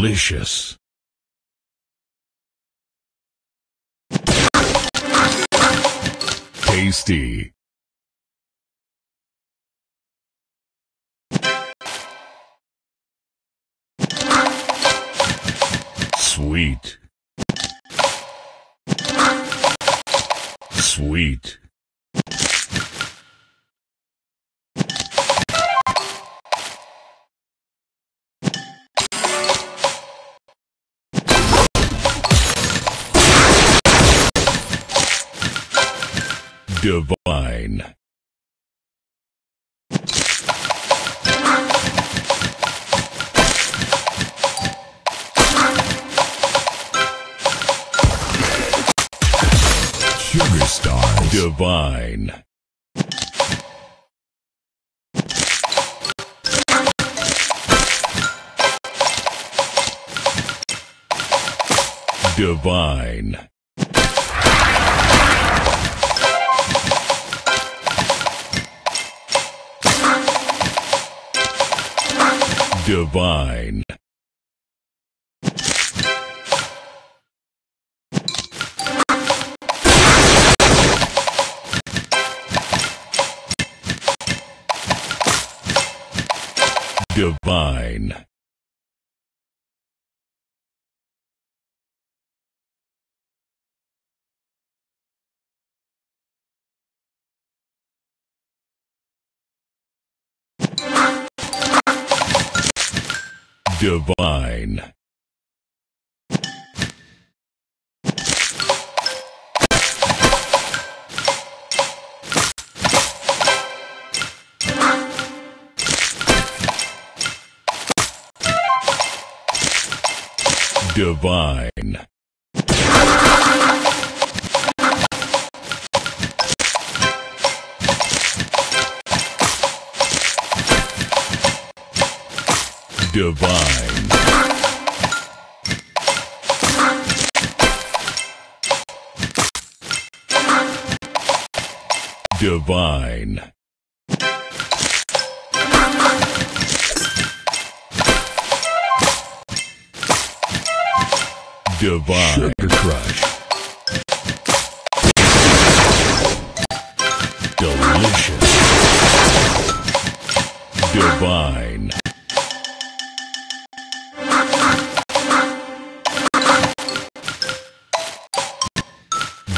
Delicious. Tasty. Sweet. Sweet. Divine. Sugar Stars. Divine. Divine. Divine. Divine. Divine. Divine. Divine. Divine. Divine. Sugar Crush. Delicious. Divine.